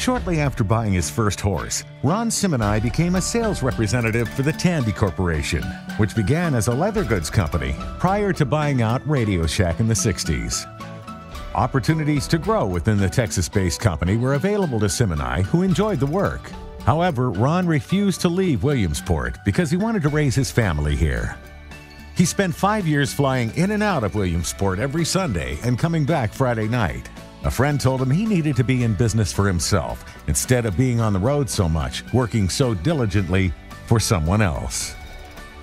Shortly after buying his first horse, Ron Simoni became a sales representative for the Tandy Corporation, which began as a leather goods company prior to buying out Radio Shack in the 60s. Opportunities to grow within the Texas based company were available to Simoni, who enjoyed the work. However, Ron refused to leave Williamsport because he wanted to raise his family here. He spent five years flying in and out of Williamsport every Sunday and coming back Friday night. A friend told him he needed to be in business for himself instead of being on the road so much, working so diligently for someone else.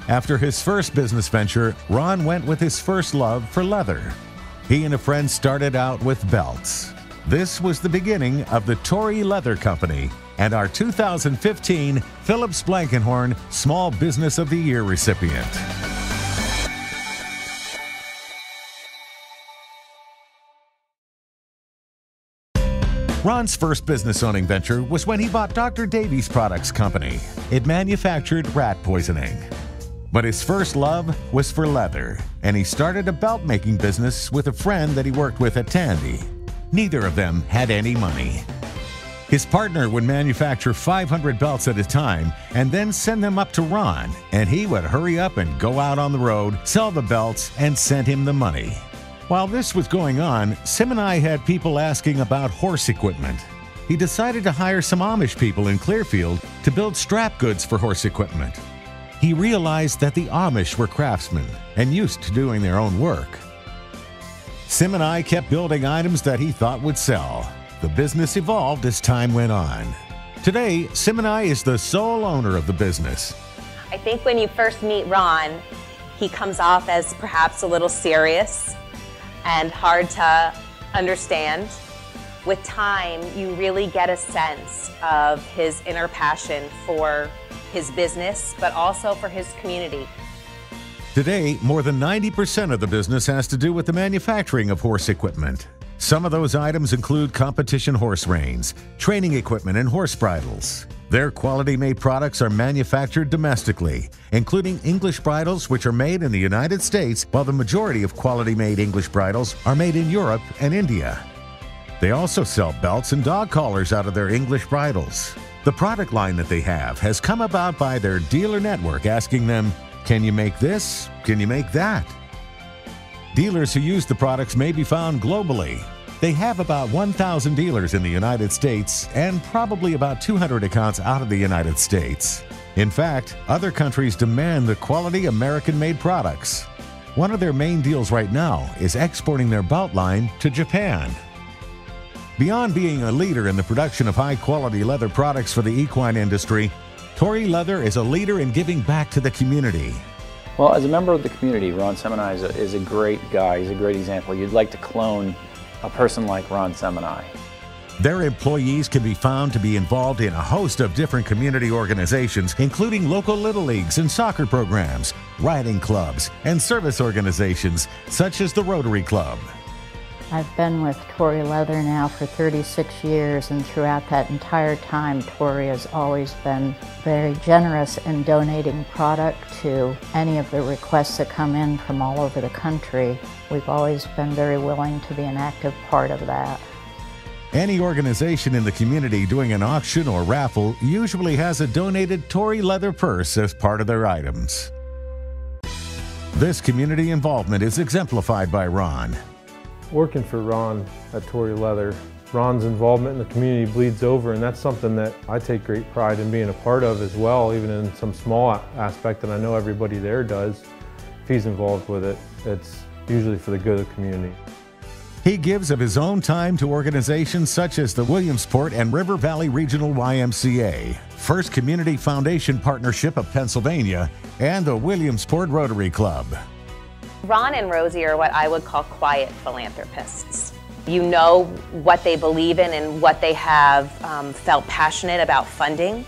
After his first business venture, Ron went with his first love for leather. He and a friend started out with belts. This was the beginning of the Tory Leather Company and our 2015 Phillips Plankenhorn Small Business of the Year recipient. Ron's first business owning venture was when he bought Dr. Davies Products Company. It manufactured rat poisoning. But his first love was for leather, and he started a belt making business with a friend that he worked with at Tandy. Neither of them had any money. His partner would manufacture 500 belts at a time and then send them up to Ron, and he would hurry up and go out on the road, sell the belts, and send him the money. While this was going on, Simoni had people asking about horse equipment. He decided to hire some Amish people in Clearfield to build strap goods for horse equipment. He realized that the Amish were craftsmen and used to doing their own work. Simoni kept building items that he thought would sell. The business evolved as time went on. Today, Simoni is the sole owner of the business. I think when you first meet Ron, he comes off as perhaps a little serious and hard to understand. With time, you really get a sense of his inner passion for his business, but also for his community. Today, more than 90% of the business has to do with the manufacturing of horse equipment. Some of those items include competition horse reins, training equipment, and horse bridles. Their quality made products are manufactured domestically, including English bridles, which are made in the United States, while the majority of quality made English bridles are made in Europe and India. They also sell belts and dog collars out of their English bridles. The product line that they have has come about by their dealer network asking them, Can you make this? Can you make that? Dealers who use the products may be found globally. They have about 1,000 dealers in the United States and probably about 200 accounts out of the United States. In fact, other countries demand the quality American made products. One of their main deals right now is exporting their belt line to Japan. Beyond being a leader in the production of high quality leather products for the equine industry, Tory Leather is a leader in giving back to the community. Well, as a member of the community, Ron Simoni is a, is a great guy. He's a great example. You'd like to clone a person like Ron Simoni. Their employees can be found to be involved in a host of different community organizations, including local little leagues and soccer programs, riding clubs, and service organizations such as the Rotary Club. I've been with Tory Leather now for 36 years, and throughout that entire time, Tory has always been very generous in donating product to any of the requests that come in from all over the country. We've always been very willing to be an active part of that. Any organization in the community doing an auction or raffle usually has a donated Tory leather purse as part of their items. This community involvement is exemplified by Ron. Working for Ron at Tory Leather, Ron's involvement in the community bleeds over and that's something that I take great pride in being a part of as well, even in some small aspect and I know everybody there does. If he's involved with it, it's usually for the good of the community. He gives of his own time to organizations such as the Williamsport and River Valley Regional YMCA, First Community Foundation Partnership of Pennsylvania, and the Williamsport Rotary Club. Ron and Rosie are what I would call quiet philanthropists. You know what they believe in and what they have um, felt passionate about funding,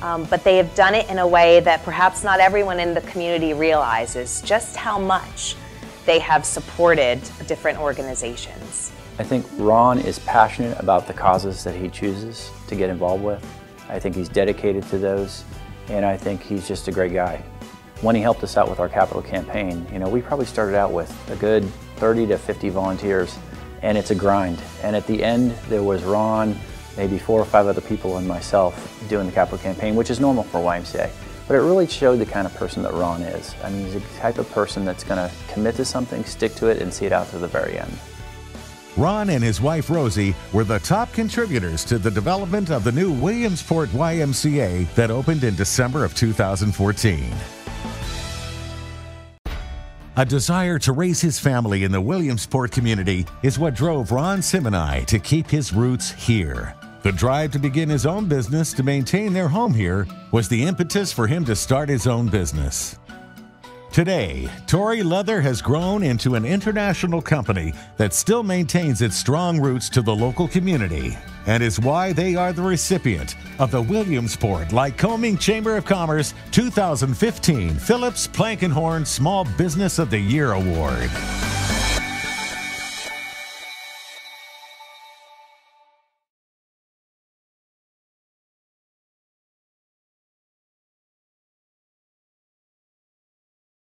um, but they have done it in a way that perhaps not everyone in the community realizes just how much they have supported different organizations. I think Ron is passionate about the causes that he chooses to get involved with. I think he's dedicated to those, and I think he's just a great guy. When he helped us out with our capital campaign, you know, we probably started out with a good 30 to 50 volunteers, and it's a grind. And at the end, there was Ron, maybe four or five other people and myself doing the capital campaign, which is normal for YMCA. But it really showed the kind of person that Ron is. I mean, he's the type of person that's going to commit to something, stick to it, and see it out to the very end. Ron and his wife Rosie were the top contributors to the development of the new Williamsport YMCA that opened in December of 2014. A desire to raise his family in the Williamsport community is what drove Ron Simoni to keep his roots here. The drive to begin his own business to maintain their home here was the impetus for him to start his own business. Today, Tory Leather has grown into an international company that still maintains its strong roots to the local community and is why they are the recipient of the Williamsport Lycoming Chamber of Commerce 2015 Phillips Plankenhorn Small Business of the Year Award.